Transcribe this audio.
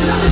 Yeah.